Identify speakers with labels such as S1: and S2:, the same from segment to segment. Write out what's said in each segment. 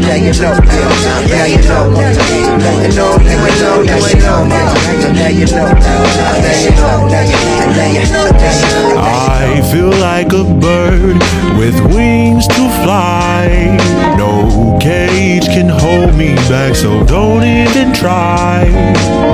S1: now you know, now you know, now you know, now you know, now you know, now you know, now you know, now you know.
S2: I feel like a bird with wings to fly. No cage can hold me back, so don't even try.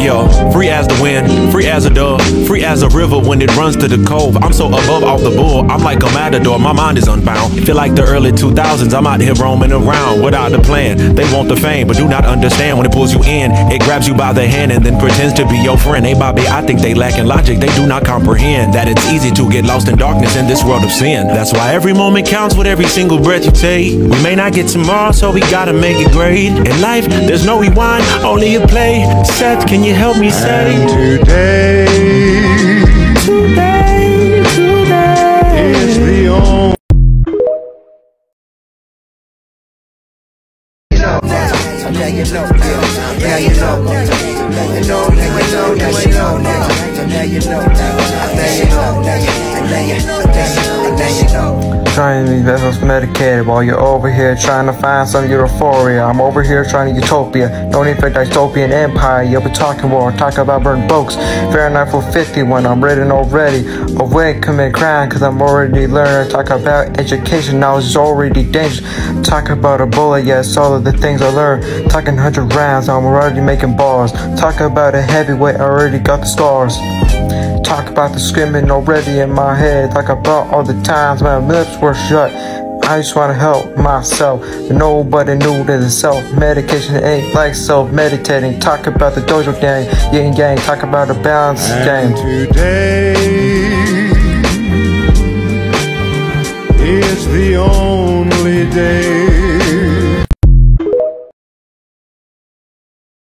S3: Yo, free as the wind, free as a dove, free as a river when it runs to the cove. I'm so above off the bull, I'm like a matador, my mind is unbound. Feel like the early 2000s, I'm out here roaming around without a plan. They want the fame, but do not understand when it pulls you in. It grabs you by the hand and then pretends to be your friend. Hey, Bobby, I think they lack in logic, they do not comprehend that it's easy to get lost in darkness in this world of sin. That's why every moment counts with every single breath you take. We may not get tomorrow, so we gotta make it great. In life, there's no rewind, only a play. Seth, can you help me say?
S2: Today
S3: Today, today.
S2: is the only.
S1: Now you know, now you know, now you know, now you know, now you know, now you know, now you know, now you know, now you know, now you know.
S4: Trying to be medicated while you're over here trying to find some euphoria. I'm over here trying to utopia. Need for dystopian empire. You'll be talking war, talk about burn books. Fahrenheit for 50 when I'm and already. Awake, commit crime cause I'm already learning. Talk about education, knowledge is already dangerous. Talk about a bullet, yes, all of the things I learned. Talking 100 rounds, I'm already making bars. Talk about a heavyweight, I already got the scars. Talk about the screaming already in my head. Talk about all the times my lips were shut. I just wanna help myself, nobody knew that the self-medication ain't like self-meditating. Talk about the dojo gang, yin yang. Talk about the balance
S2: And
S4: game.
S2: today is the only day